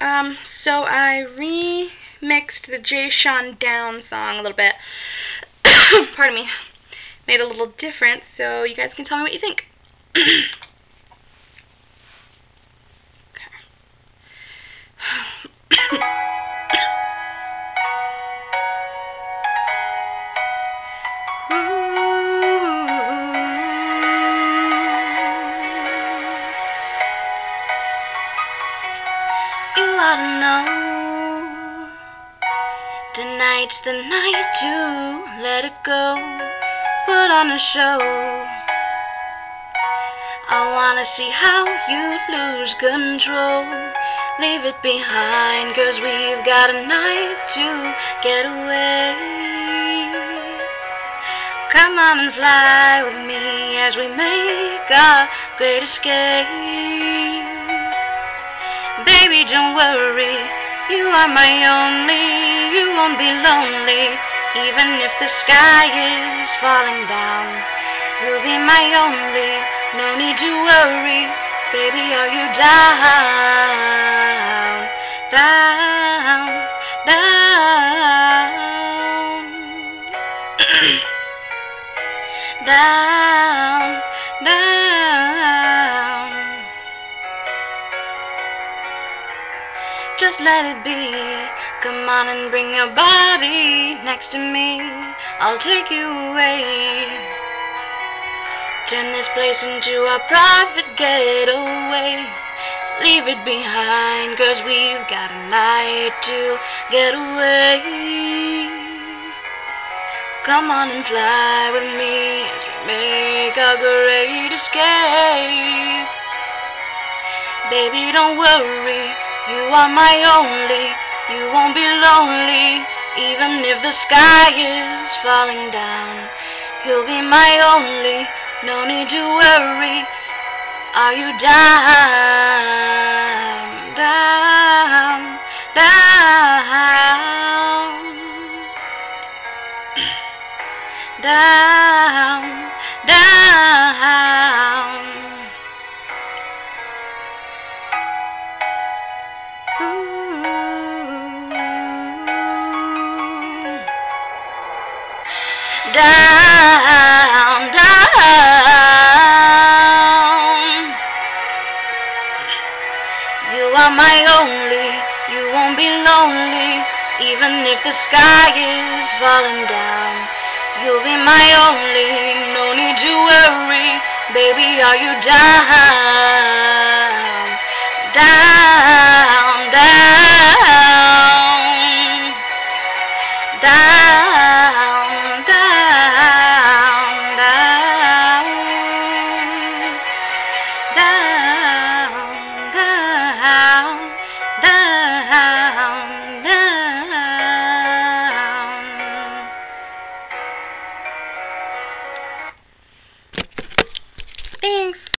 Um, so I remixed the Jay Sean Down song a little bit. Pardon me. Made a little different, so you guys can tell me what you think. Tonight's the night to let it go Put on a show. I wanna see how you lose control. Leave it behind Cause we've got a night to get away. Come on and fly with me As we make our great escape. Baby, don't worry, you are my only, you won't be lonely, even if the sky is falling down. You'll be my only, no need to worry, baby, are you down, down, down, down, just let it be. Come on and bring your body next to me. I'll take you away. Turn this place into a private getaway. Leave it behind, cause we've got a night to get away. Come on and fly with me as we make our great escape. Baby, don't worry. You are my only, you won't be lonely, even if the sky is falling down. You'll be my only, no need to worry. Are you down, down, down, down, down? Down, down. You are my only, you won't be lonely, even if the sky is falling down. You'll be my only, no need to worry, baby, are you down, down?